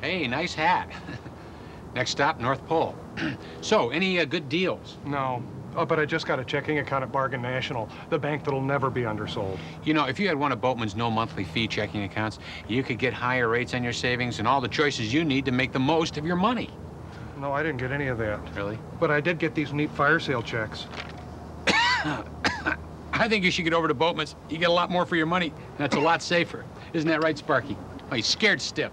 Hey, nice hat. Next stop, North Pole. so, any uh, good deals? No. Oh, but I just got a checking account at Bargain National, the bank that'll never be undersold. You know, if you had one of Boatmen's no monthly fee checking accounts, you could get higher rates on your savings and all the choices you need to make the most of your money. No, I didn't get any of that. Really? But I did get these neat fire sale checks. I think you should get over to Boatmen's. You get a lot more for your money, and that's a lot safer. Isn't that right, Sparky? Oh, he's scared stiff.